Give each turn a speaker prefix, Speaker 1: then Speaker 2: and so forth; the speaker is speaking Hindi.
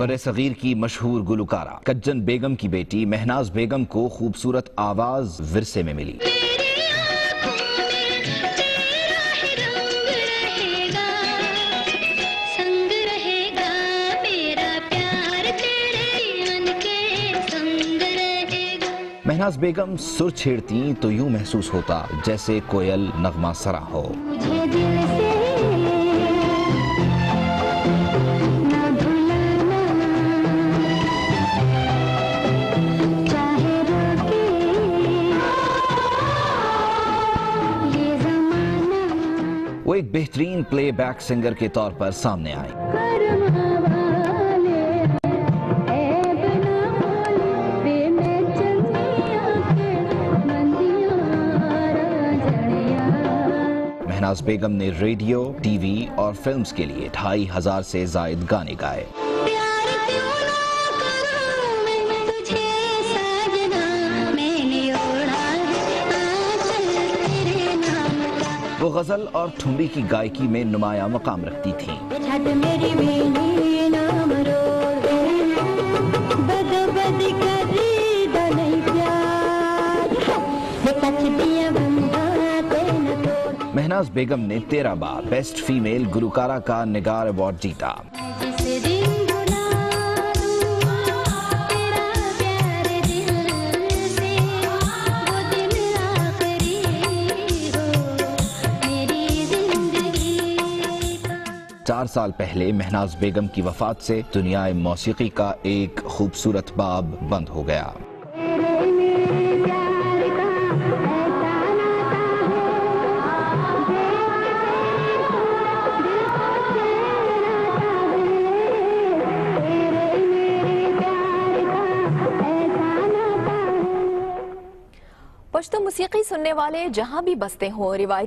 Speaker 1: बर सगीर की मशहूर गुलकारा। कज्जन बेगम की बेटी महनाज बेगम को खूबसूरत आवाज़ विरसे में मिली। महनाज बेगम सुर छेड़ती तो यूँ महसूस होता जैसे कोयल नगमा सरा हो। वो एक बेहतरीन प्लेबैक सिंगर के तौर पर सामने आई। महनाज बेगम ने रेडियो टीवी और फिल्म्स के लिए ढाई हज़ार से जायद गाने गाए। गज़ल और ठुमरी की गायकी में नुमाया मकाम रखती थी। मेहनाज बेगम ने तेरह बार बेस्ट फीमेल गुरुकारा का निगार अवार्ड जीता। चार साल पहले महनाज बेगम की वफात से दुनिया मौसीकी का एक खूबसूरत बाब बंद हो गया।
Speaker 2: पश्तो मौसीकी सुनने वाले जहाँ भी बसते हों, रिवायती